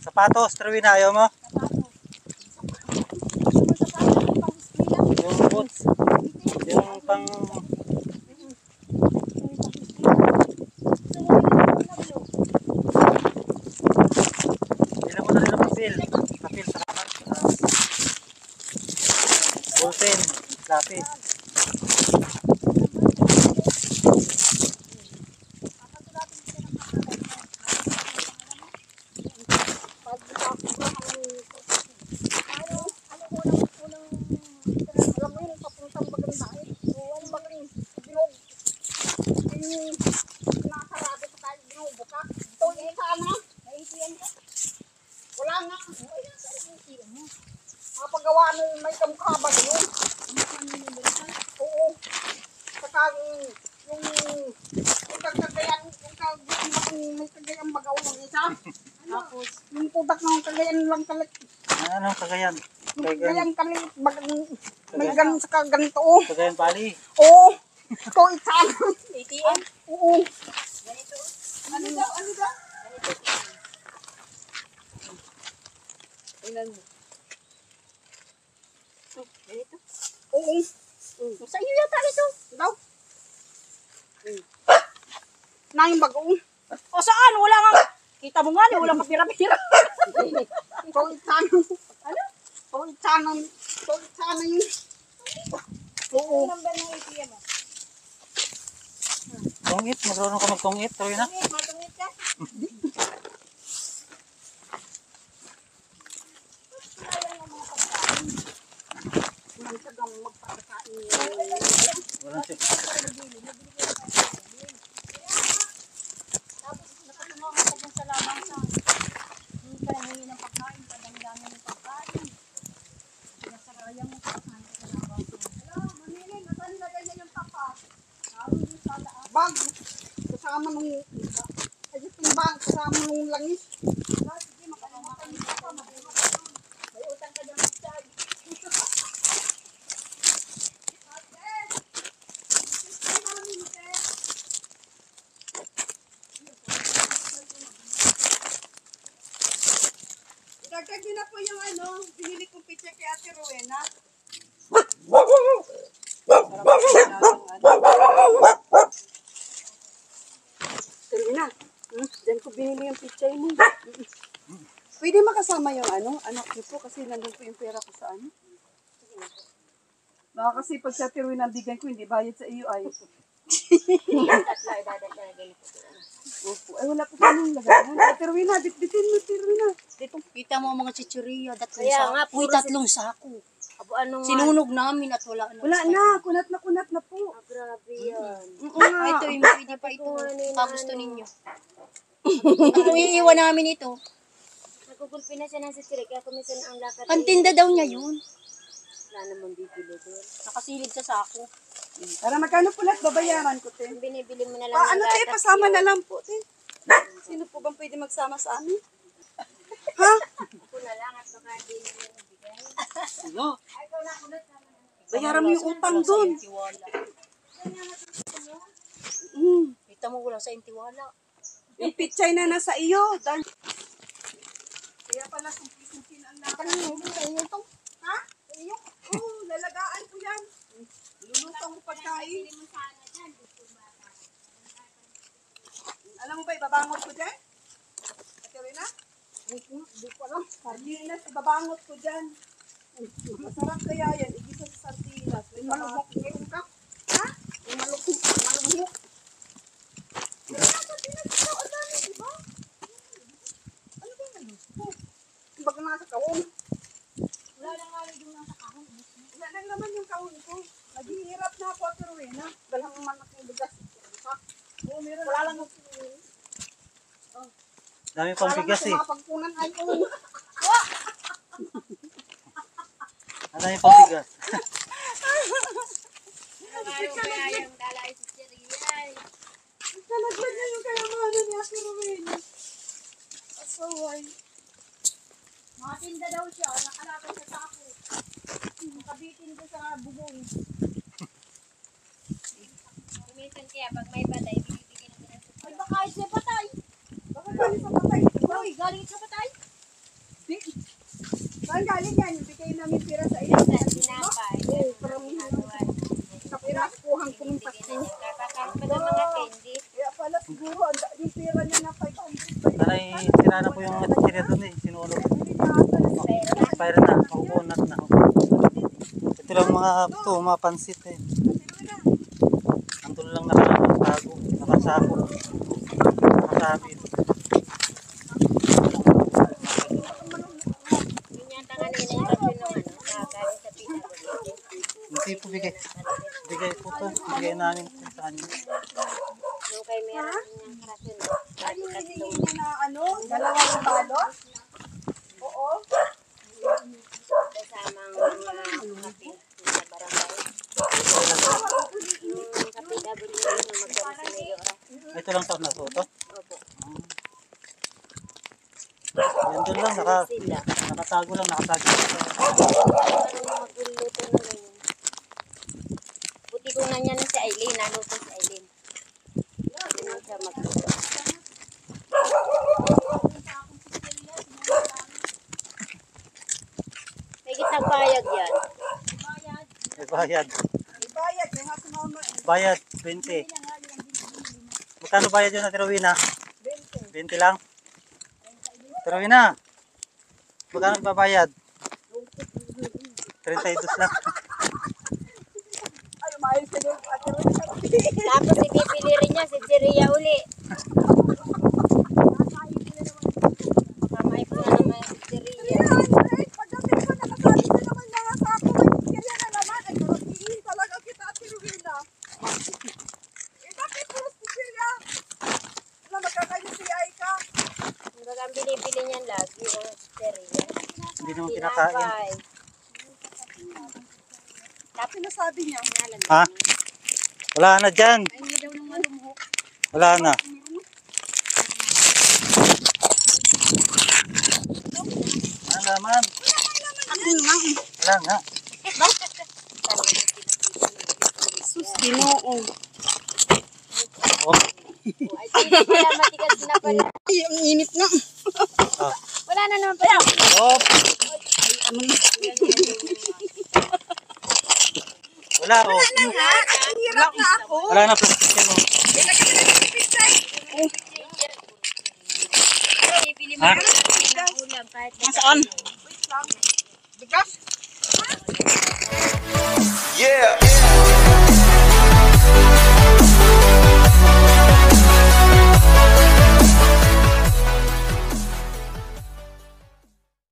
Sapatos, Trewin, ayaw mo? Yung boots. Yung pang... Ilan mo na rin ang papel. Papel sa kanan. Ballpen. Lapis. Wala nga. Kapagawa mo may kamukha ba yun? Oo. Saka yung yung kagagayan, yung kag yung may kagayan bagaw ng isa. Tapos pudak ng kagayan lang kalit. Ano, kagayan. Kagayan. kagayan kalit bagang may ganun sa kaganto. oh. Kagayan pali. Oo. Ito isa. ATM? Oo. Ano daw? Ano daw? Ilan mo? Oh, ganito. Oo. Sa iyo yata ito. Daw. Nang bago. O saan? Wala nga. Kita mo nga, wala ka pira-pira. Ito isa. Ano? Ito isa ng ito isa ng Oo. number ng ATM mo? Tungit, marunong ka magtungit, Trewin ha? Tungit, matungit ka. Ang tagang magpapakain. Walang si... Tapos nakatulungan ka dyan sa lamang sa hindi ka nangyayin ng pagkain, padang-dami ng pagkain. Nasaraya mo sa kain sa lamang sa. Hello, mamili. Nasaan nilagay niya yung papa? Bag. Kasama nung... Yung bag. Kasama nung langis. Sige, makalimutan mo pa. May utang ka dyan mag-charge. Dagdag na po yung ano, binili kong pizza kay Ate Rowena. Rowena, hmm? dyan ko binili yung pizza mo. Pwede makasama yung ano, anak niyo po kasi nandun po yung pera ko sa ano. Baka kasi pag sa Rowena ang bigyan ko, hindi bayad sa iyo ay. Opo, ay wala po kami lagayan. Ate Rowena, bitbitin mo, Ate Rowena. Dito, kita mo ang mga chichiriya. Tatlong Kaya sako. nga, Uy, puro tatlong sako. Abo, ano nga? Sinunog namin at wala na. Wala na, kunat na kunat na po. Ah, grabe yan. Oo nga. Ito yung pwede pa ito. Kukuhanin na Pag gusto ano. ninyo. Kung iiwan namin ito, Nagugulpi na siya ng sisirik, kaya kumisan ang lakad. pantinda daw niya yun. Wala naman bibili doon. Nakasilid sa sako. Para magkano pulat babayaran ko, te? Ang binibili mo na lang Pa, ng ano tayo, pasama na lang po, te. Sino po bang pwede magsama sa amin? Ha? Ako na lang at baka di na yung bigay. Bayaran mo yung utang doon. Mm. Kita mo wala sa intiwala. Yung pichay na nasa iyo. Dahil... Kaya pala, sumpi-sumpi na ang lakad. ito. Ha? Iyo? Oo, lalagaan ko yan. Lulutang ko pagkain. Alam mo ba, ibabangot ko dyan? Ate Rina? Hindi ko alam. Sardinas, ibabangot ko dyan. Masarap kaya yan. Igisa sa sardinas. May malubok yung kap. Ha? May malubok. Malubok. Kaya sardinas ito, ang dami, di ba? Ano ba yung malubok? Baga nasa kawong. Wala na nga rin yung nasa kahon. Wala lang naman yung kahon ko. Naging hirap na ako at Rowena. Dalang malaking bigas. Oo, meron. Wala lang ako. Dami pang bigas eh. Sumapagpunan ay oh. Ang dami pang bigas. Si. Nalaglag na yung kayamanan ni Ate Rowena. Asaway. Makatinda daw siya. Nakalakad sa sako. Nakabitin ko sa bubong. Kumisan kaya pag may pinag Ay, baka ay siya patay. Bakit galing sa patay? Uy, galing sa patay. Saan galing yan? Ibigay namin pira sa iyo. sa sinapay. Oo, paramihan. Sa pira, kuhang kumimpas ko. Kapakain pa mga candy. Kaya pala siguro, ang yung pira niya na 500 ba yun? Sanay, sira na po yung atchire doon eh. Sinunog. Expire na. Makukunat na. Ito lang mga to, mga pansit eh. Andun lang nakatago. Nakasako. Nakasabit. Yun yata kanina yung rasyon ng ano, kagaling sa PWD. Hindi po bigay. Bigay po to. Bigay namin kung saan yun. Nung kay meron yung rasyon, Ay, bali yung tatlong hinihingi niya na ano, dalawang balot? Oo. kasamang mga kape sa barangay. Yung sa PWD nung magkaroon sa mayor. Ito lang to nasuto. Opo. Yan doon lang. Naka, Sila. nakatago lang. Nakatago. Parang magluluto na ngayon. Buti ko na niya na si Aileen, naluto si Aileen. Hindi na siya magluto. May kitang bayag yan. May bayad. Bayad. 20. Magkano bayad yun natin Rowena? 20. 20 lang. Pero na. Magkano babayad? 32 lang. Tapos ipipili rin niya si Jeria uli. Kamay ko na naman si Jeria. Ay, pagdating ko, nakasabi ko naman na sa ako, ay, kaya na naman, ay, karatiin talaga kita, ate Rowena. Eh, bakit puro si Sila? Wala, magkakayo si Aika. Hanggang ang binibili niyan lagi ang Jeria. Hindi naman kinakain. Tinapay. Tapos nasabi niya, Ha? Wala na dyan. Wala na. Wala naman. Wala nga. sus, ginoo. Oh, Ay, hindi pala matigas na pala. Ay, ang init na. Wala na naman pala. oh. Wala, oh. Wala na nga. Ay, na ako. Wala na, plastic yan, oh. Ha? Ah. Nasaan? Ah, yeah!